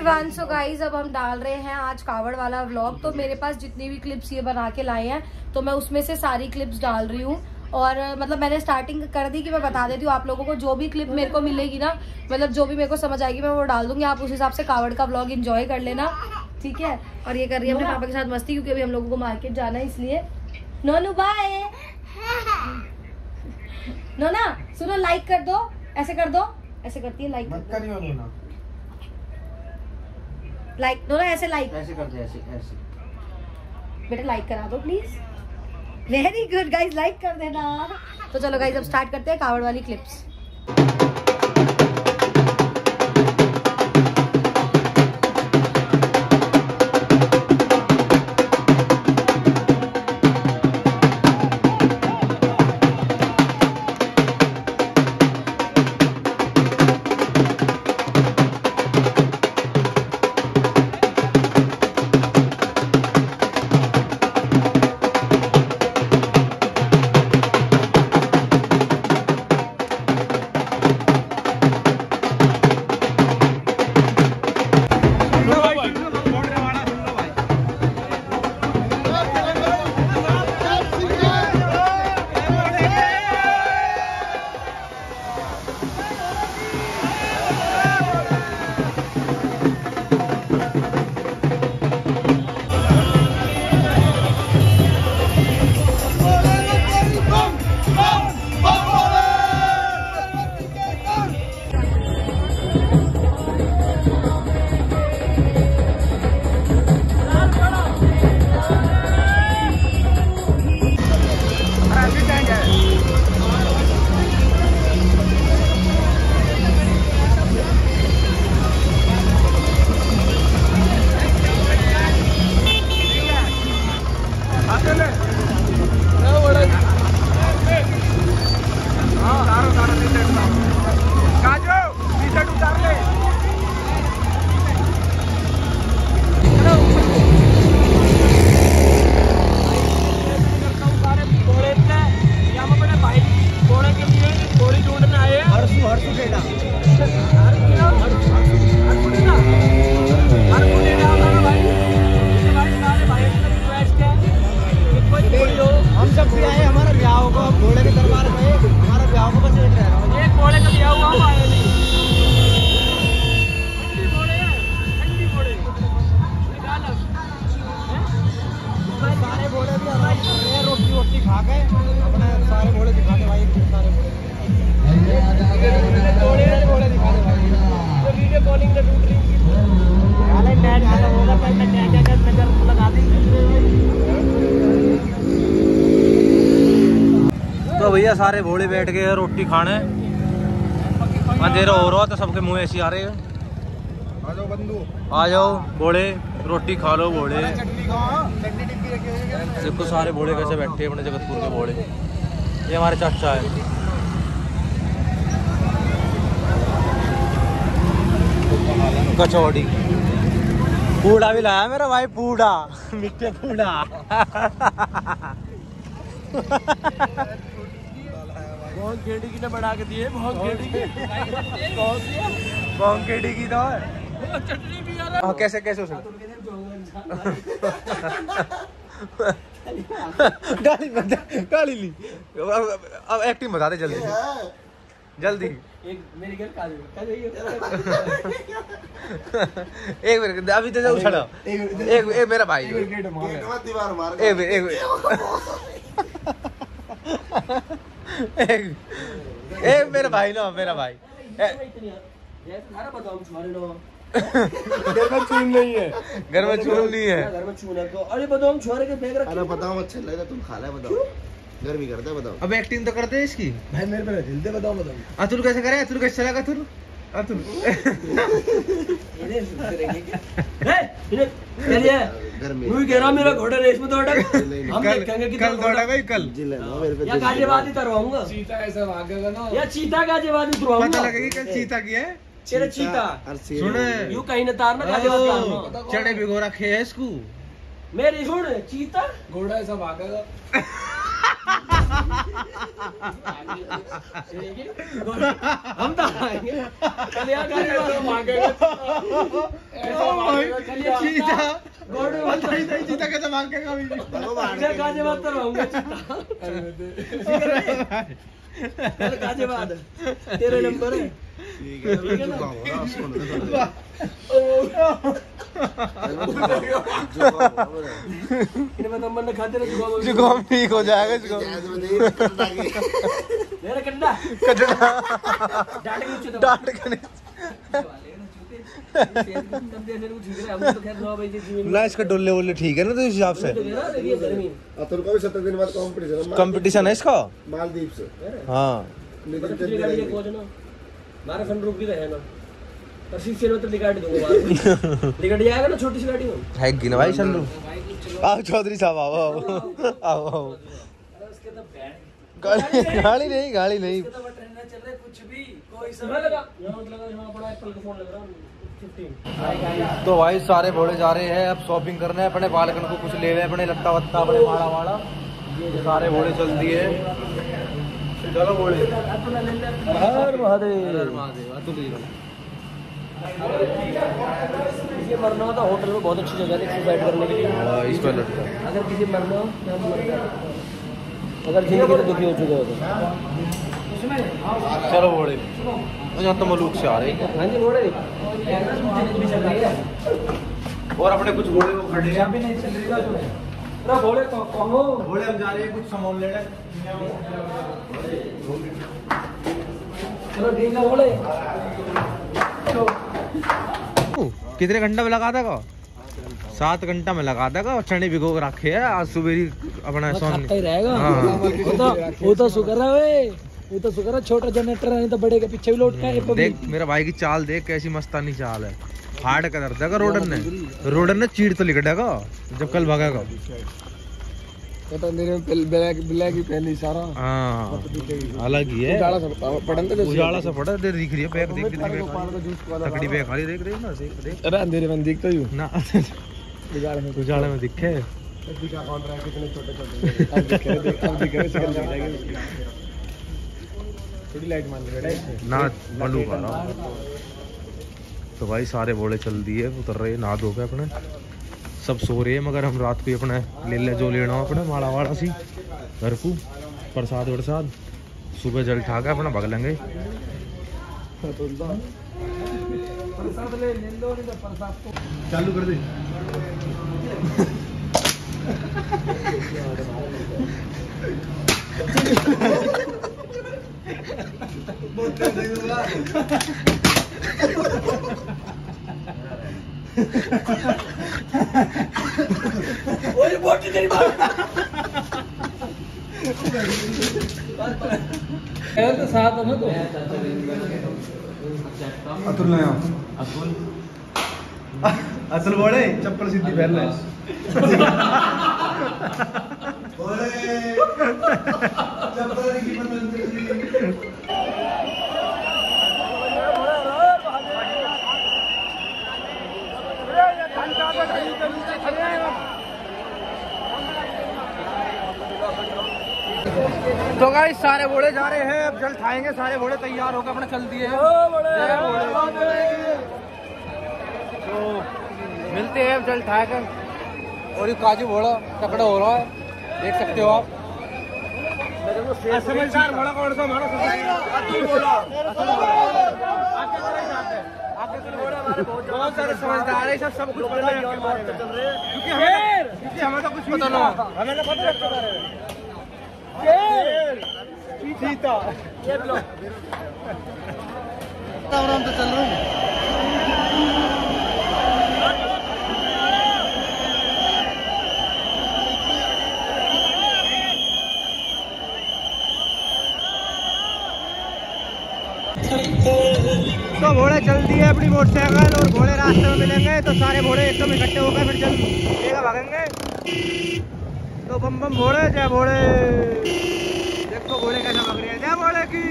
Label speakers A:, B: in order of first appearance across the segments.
A: Everyone so guys अब हम डाल रहे हैं आज कावड़ वाला व्लॉग तो मेरे पास जितनी भी क्लिप्स ये बना के लाए हैं तो मैं उसमें से सारी क्लिप्स डाल रही हूँ। और मतलब मैंने स्टार्टिंग कर दी कि मैं बता देती हूँ आप लोगों को जो भी क्लिप मेरे को मिलेगी ना मतलब जो भी मेरे को समझ आएगी मैं वो डाल दूँगी। आप उस हिसाब से कावड़ का व्लॉग इंजॉय कर लेना ठीक है? और ये कर रही है अपने पापा के साथ मस्ती क्योंकि अभी हम लोगों को मार्केट जाना है इसलिए। नोनू बाय नोना सुनो लाइक कर दो। ऐसे कर दो। ऐसे करती है लाइक
B: कर करियो ना
A: लाइक दोनों ऐसे लाइक
B: ऐसे कर दे ऐसे ऐसे.
A: बेटा लाइक करा दो please very good guys like कर देना. तो चलो गाइस अब स्टार्ट करते हैं कावड़ वाली क्लिप्स
B: अपने सारे घोड़े दिखा दे भाई सारे घोड़े घोड़े घोड़े दिखा दे भाई
C: तो वीडियो कॉलिंग का टूट रही
B: हाले नेट होगा फिर मैं क्या क्या नज़र लगा दी
D: तो भैया सारे भोले बैठ गए रोटी खाने। अंधेरा हो रहा तो सबके मुँह ऐसे आ रहे हैं।
B: आ जाओ बंधु।
D: आ जाओ भोले रोटी खा लो भोले। देखो सारे भोले कैसे बैठे अपने जगतपुर के भोले। ये हमारे चाचा है। कचौड़ी। पूड़ा भी लाया मेरा भाई पूड़ा। मिठे पूड़ा।
C: बहुत गेड़ी की ने बढ़ा के दिए बहुत गेड़ी की।
D: कौन केडी की तो
C: चटनी भी
D: हाँ, कैसे कैसे उसे गाली बता गाली ली अब, अब एक्टिंग बता दे जल्दी जल्दी
C: एक मेरी घर का का
D: एक मिनट अभी तो उछड़ा एक एक मेरा भाई है।
B: दीवार मार
D: एक मिनट एक मिनट एक एक मेरा भाई ना मेरा भाई ए,
C: सारा बताओ छुआरे नो
B: घर में चून नहीं है।
D: घर में चूल नहीं है।
C: घर में चूना तो। अरे बताओ हम छुआरे के फेंक रखे
E: अरे बताओ अच्छा लगेगा तुम खा ले बताओ। गर्मी करता है बताओ।
D: अब एक्टिंग तो करते हैं इसकी।
B: भाई मेरे पे जल्दी बताओ बताओ।
D: अतुल कैसे करे? अतुल कैसे चलेगा अतुल? अतुल।
C: इन्हें है कह रहा मेरा घोड़ा रेस में दौड़ा हम
D: कल
C: देखेंगे कि
D: कल दौड़ा भाई कल।
E: जी ले लो मेरे पे
C: या
E: दो।
C: गाजियाबादी तरवाऊँगा
B: चीता ऐसा भागेगा ना।
C: या चीता गाजियाबादी
D: पता
C: तरवाऊँगा
D: लगेगी कल चीता की है।
C: तेरा चीता
D: सुने।
C: यूँ कहीं न तारना गाजियाबाद तारना
D: चढ़े भिगो रखे है इसको
C: मेरी सुन चीता।
B: घोड़ा ऐसा भागेगा
C: हम तो आएँगे। चल यार गाड़ी वाला मांगेगा
D: चीता। सही सही चीता कैसे मांगेगा अभी
C: इधर गाजियाबाद तो रहूँगा चल गाजियाबाद तेरे नंबर है।
E: ठीक है मैं झुकाऊँगा ना उसको नहीं
D: जुकाम ठीक हो जाएगा जुकाम
C: डांट
D: ना इसका डोले वोले ठीक है ना तो इस हिसाब से
E: अतुल का भी सत्तर दिन बाद कंपटीशन
D: कंपटीशन है इसका
E: मालदीव से
D: हाँ
E: नितिन चंद्र
C: मारा सन रुक भी रहे ना। पर शीशे में तो निकाट दूँगा बाद में। जाएगा ना छोटी सी गाड़ी में।
D: है गिना भाई आओ चौधरी साहब आओ आओ
C: तो
D: गाड़ी नहीं
C: तो वो ट्रेंड चल रहे कुछ भी कोई समय लगा। यहाँ लगा यहाँ बड़ा एप्पल का फ़ोन लग रहा 15
D: तो भाई सारे भोले जा रहे हैं अब शॉपिंग करने अपने बालकन को कुछ ले रहे अपने लत्ता वत्ता अपने माड़ा वाड़ा सारे भोले चल दिए।
C: हर महादेव। किसी मरना हो तो होटल में बहुत अच्छी जगह है सुसाइड करने के लिए।
D: हाँ, इस पर लटका।
C: अगर किसी मरना हो तो अगर ज़िंदगी में दुखी हो चुके हो तो।
D: चलो और यहाँ तो मलूक से आ रहे हैं।
C: हाँ जी है
D: और अपने कुछ घोड़े को खड़े हैं।
C: भी नहीं चल रही घोड़े कहो।
D: घोड़े हम जा रहे हैं कुछ सामान लेने।
C: घोड़े
D: कितने घंटा में लगा देगा सात घंटा में लगा देगा चने भिगो के रखे है आज सुबह अपना सोन
C: ही रहेगा।
D: हाँ।
C: वो तो वो तो शुक्र है वे। वो तो शुक्र है छोटा जनरेटर है नहीं तो बड़े के पीछे भी लौट का है
D: देख मेरा भाई की चाल देख कैसी मस्तानी चाल है। हार्ड कर देगा रोडन ने। रोडन ने चीड़ तो लिखटेगा जब कल भागेगा
C: तो मेरे ब्लैक ब्लैक ही पहनी सारा
D: हाँ अलग ही है
C: पढ़न तो
D: उजाला सा पड़ा देख दिख रही है बैग देख बैग खाली तकड़ी बैग खाली देख रही है ना देख देख
C: अरे अंधेरे में दिखता ही
D: ना
C: बिगाड़ में
D: उजाले में दिखे
C: दिखा कौन रहा है कितने छोटे छोटे अब दिख अब दिख सिकल दिख जाएगी थोड़ी लाइट मान ले
D: ना रहा तो भाई सारे बोले चल दिए उतर रहे नहा धो के अपने सब सो रहे हैं, मगर हम रात को ही अपने ले ले जो लेना हो अपने माड़ा वाड़ा सी। घर को प्रसाद वरसाद, सुबह जल ठा के अपना भग लेंगे।
C: प्रसाद ले ले लो नहीं तो प्रसाद को
D: चालू कर दे
C: ओए बोटी तेरी मार यार तो साथ है तो।
D: अतुल अतुल। अतुल बोले चप्पल सीधी पहन ले। तो गाइस सारे घोड़े जा रहे हैं। अब जल खाएँगे सारे घोड़े तैयार होकर अपने चल दिए हैं। तो मिलते हैं अब जल ठा कर और ये काजू घोड़ा तकड़ा हो रहा है। देख सकते हो आप। समझदार घोड़ा कौन सा बहुत सारे समझदार है सब सब कुछ पता है में। क्योंकि हमें हमें तो कुछ पता ना हमें तो पता है। आराम से चल रहा तो घोड़े चल दिए अपनी मोटरसाइकिल और घोड़े रास्ते में मिलेंगे तो सारे घोड़े एकदम इकट्ठे होकर फिर चल भागेंगे। तो बम बम घोड़े जय घोड़े देखो घोड़े कैसे रहे हैं। जय घोड़े की।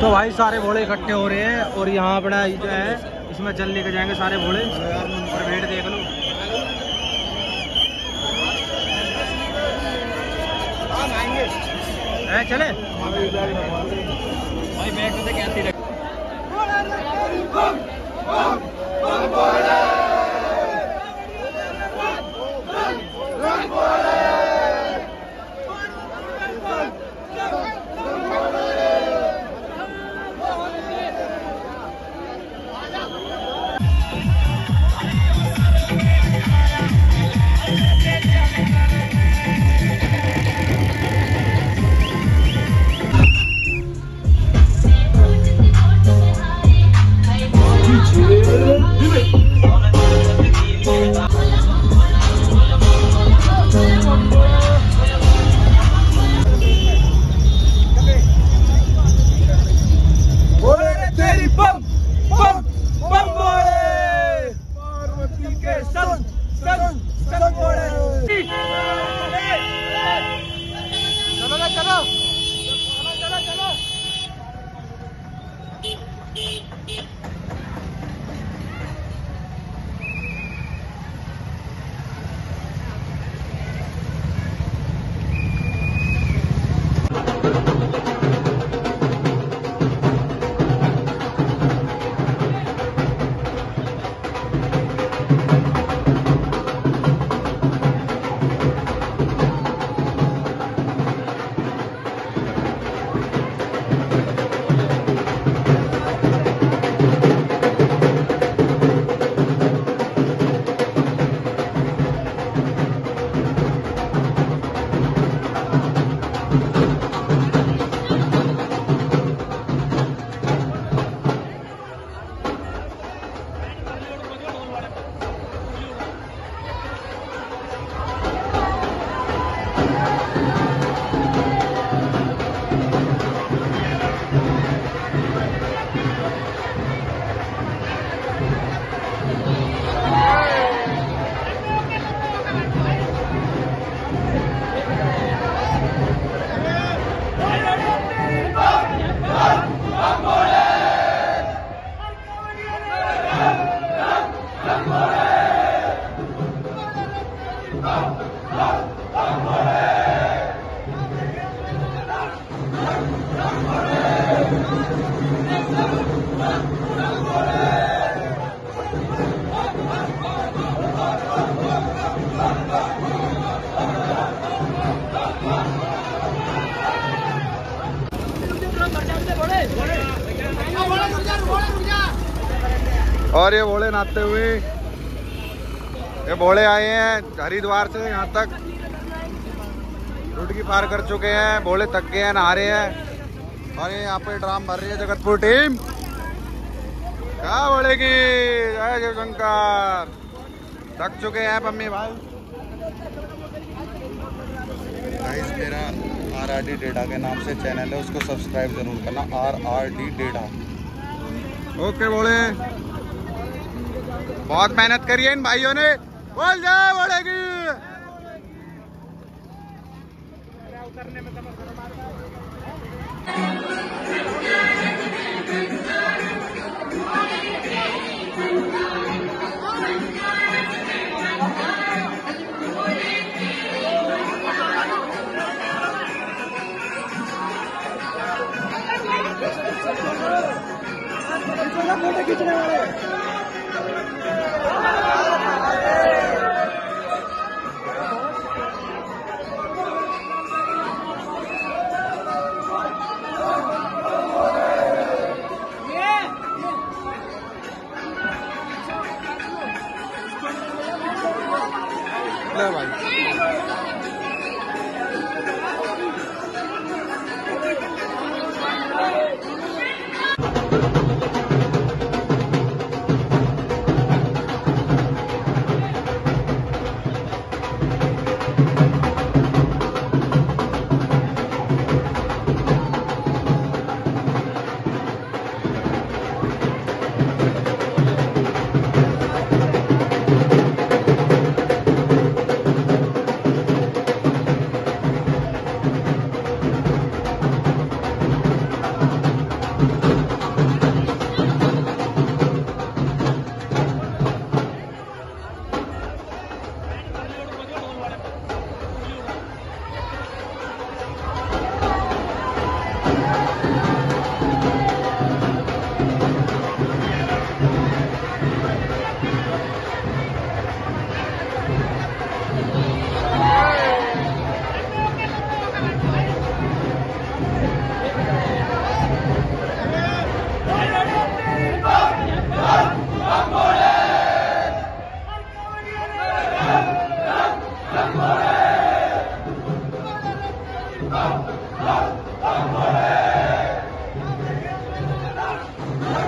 D: तो भाई सारे घोड़े इकट्ठे हो रहे हैं और यहाँ अपना जो है
C: इसमें जल लेके जाएँगे सारे भोले। और भेड़ देख लो। हैं, चले। भाई बैठ तो कैसी
F: और ये भोले नहाते हुए, ये भोले आए हैं हरिद्वार से, यहाँ तक। रुटकी पार कर चुके हैं, भोले थक गए हैं, नहा रहे हैं। और ये यहाँ पे ड्राम भर रही है जगतपुर टीम। क्या बोलेगी जय जय शंकर थक चुके हैं मम्मी भाई। गाइस मेरा आर आर डी डेटा के नाम से चैनल है, उसको सब्सक्राइब ज़रूर करना R R D data okay बोले बहुत मेहनत करी है इन भाइयों ने। बोल जाए बोलेगी ले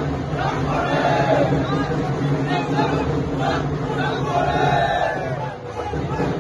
G: Thank you.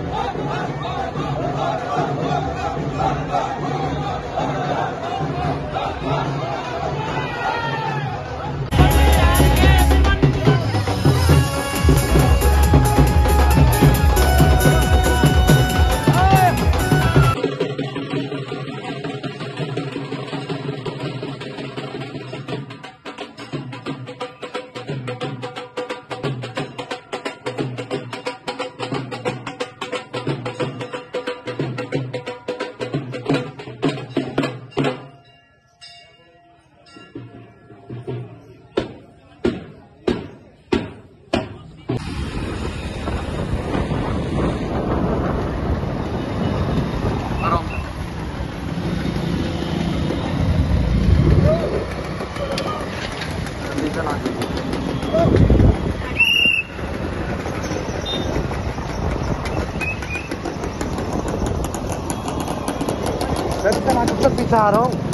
G: रहा हूँ
D: जाओ बैठ जाओ बैठ जाओ